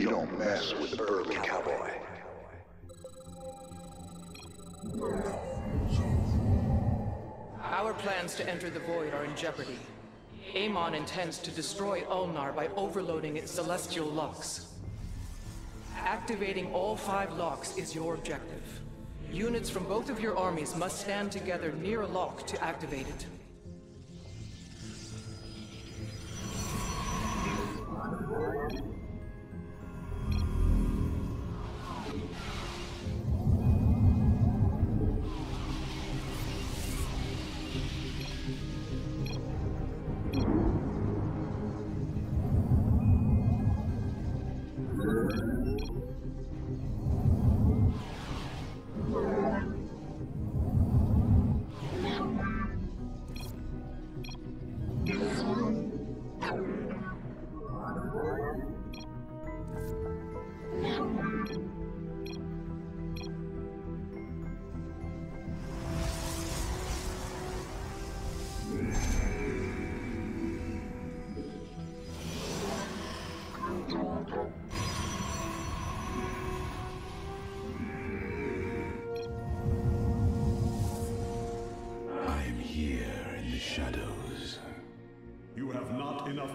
You don't mess with early cowboy. Our plans to enter the Void are in jeopardy. Amon intends to destroy Ulnar by overloading its celestial locks. Activating all five locks is your objective. Units from both of your armies must stand together near a lock to activate it.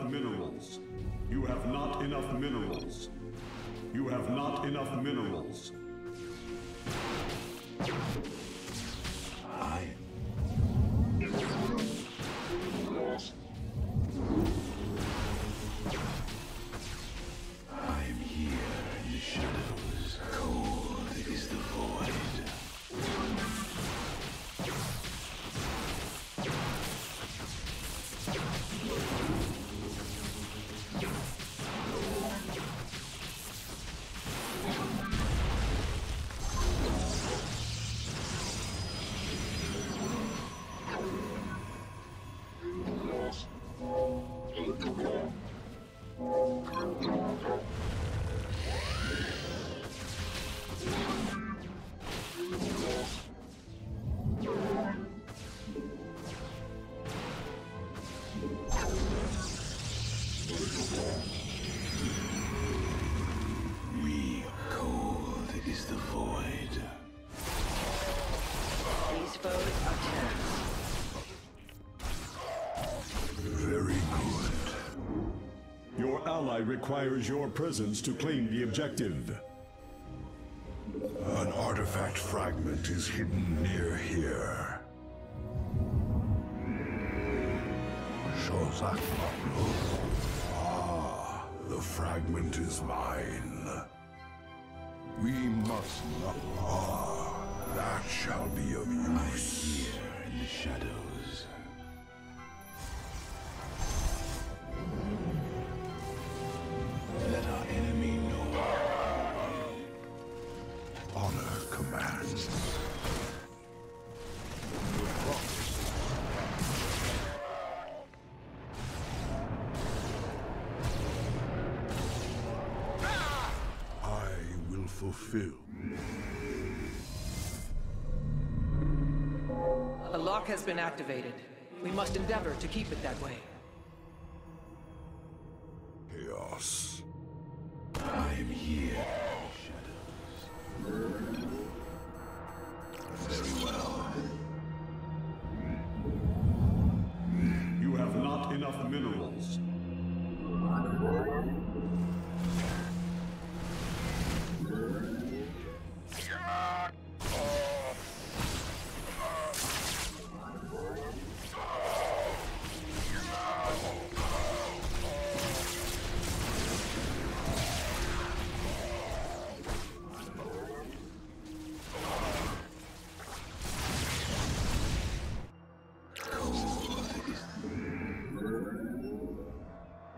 Minerals. You have not enough minerals. You have not enough minerals. Very good. Your ally requires your presence to claim the objective. An artifact fragment is hidden near here. Shozak Ah, the fragment is mine. We must not. Ah, that shall be of use. here in the shadows. Fulfill. A lock has been activated. We must endeavor to keep it that way. Chaos. I am here. Very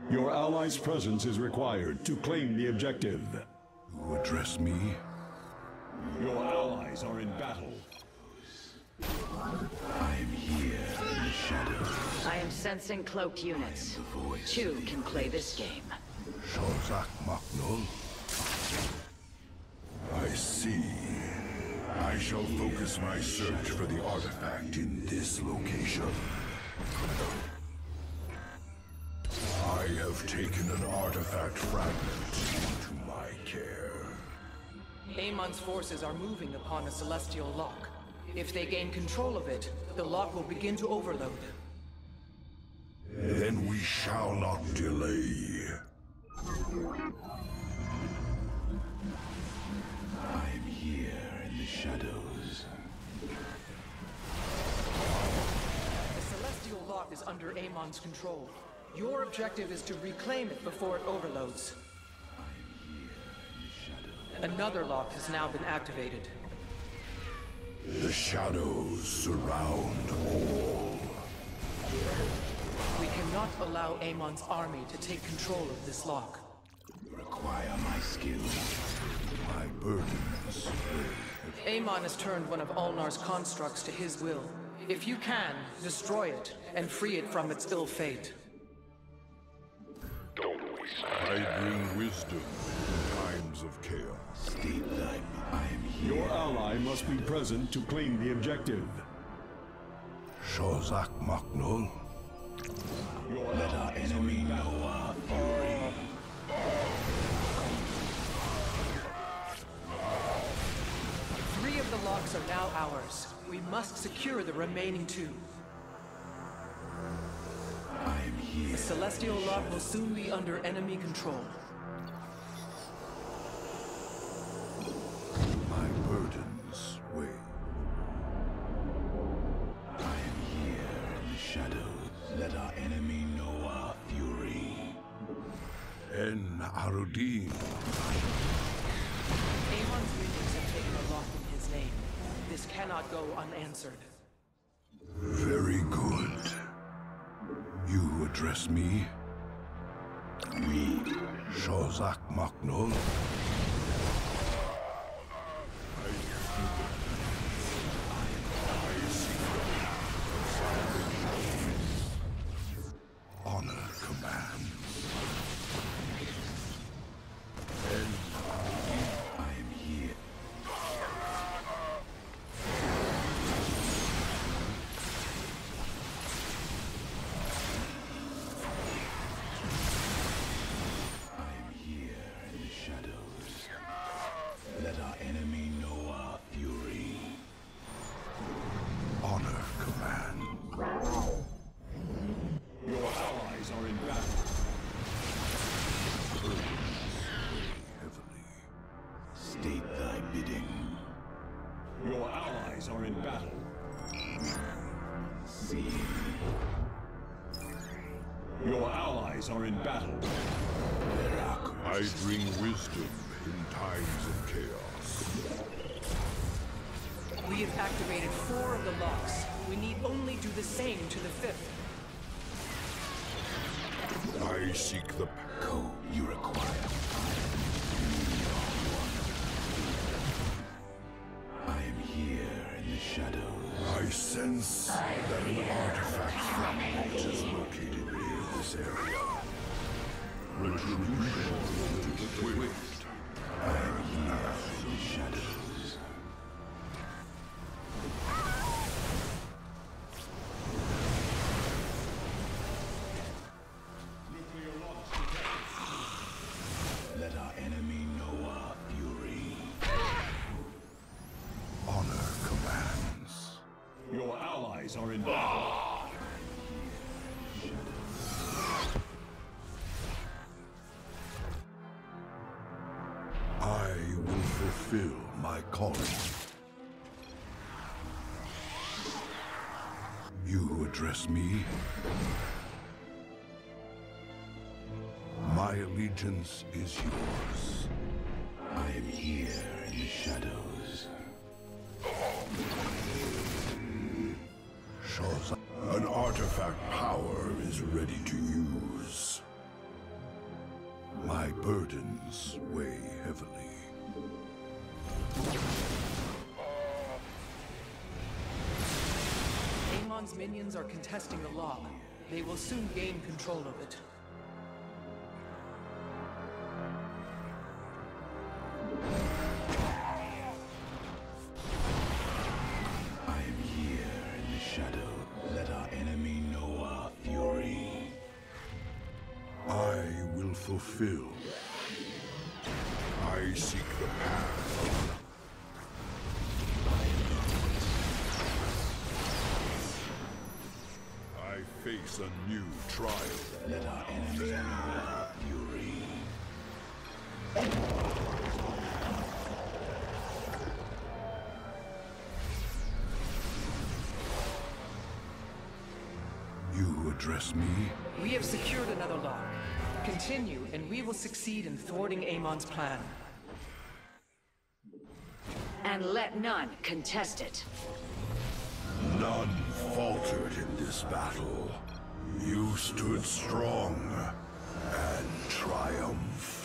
Your allies' presence is required to claim the objective. You address me? Your allies are in battle. I am here in the shadows. I am sensing cloaked units. Two can play this game. Shozak Maknul. I see. I shall focus my search for the artifact in this location. Have taken an artifact fragment into my care. Amon's forces are moving upon a celestial lock. If they gain control of it, the lock will begin to overload. Then we shall not delay. I'm here in the shadows. The celestial lock is under Amon's control. Your objective is to reclaim it before it overloads. Another lock has now been activated. The shadows surround all. We cannot allow Amon's army to take control of this lock. Require my skill. My burdens Amon has turned one of Ulnar's constructs to his will. If you can, destroy it and free it from its ill fate. I bring wisdom in times of chaos. State thy I am here. Your ally must be present to claim the objective. Shozak Maknul, Let our enemy know our fury. Three of the locks are now ours. We must secure the remaining two. Celestial lock will soon be under enemy control. my burdens weigh. I am here in the shadows. Let our enemy know our fury. En Arudin, Amon's minions have taken a lock in his name. This cannot go unanswered. very good. You address me? We Shozak Maknul? State thy bidding. Your allies are in battle. See. Your allies are in battle. I bring wisdom in times of chaos. We have activated four of the locks. We need only do the same to the fifth. I seek the Go, you require. Area. Retribution swift. Shadows. Let our enemy know our fury. Honor commands. Your allies are in battle. Calling. You address me? My allegiance is yours. I am here in the shadows. Shows an artifact power is ready to use. My burdens weigh heavily. Amon's minions are contesting the lock. They will soon gain control of it. I am here shadow. Let our enemy know our fury. I will fulfill. I seek the path. Face a new trial. Let our enemy know our fury. You address me? We have secured another lock. Continue, and we will succeed in thwarting Amon's plan. And let none contest it. None faltered in this battle. You stood strong and triumphed.